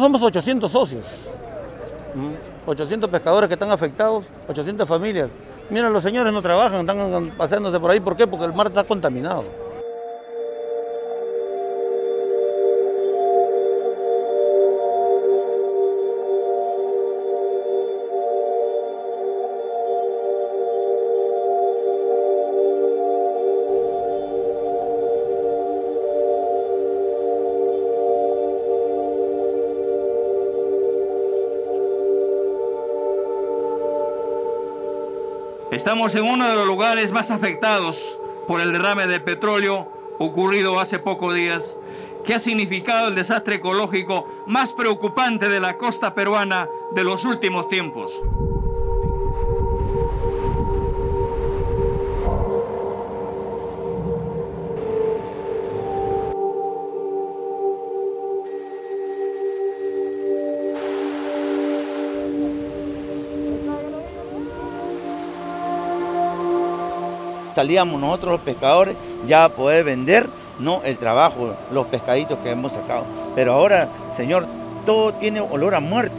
Somos 800 socios, 800 pescadores que están afectados, 800 familias. Mira, los señores no trabajan, están paseándose por ahí. ¿Por qué? Porque el mar está contaminado. Estamos en uno de los lugares más afectados por el derrame de petróleo ocurrido hace pocos días, que ha significado el desastre ecológico más preocupante de la costa peruana de los últimos tiempos. Salíamos nosotros los pescadores ya a poder vender no el trabajo, los pescaditos que hemos sacado. Pero ahora, señor, todo tiene olor a muerte.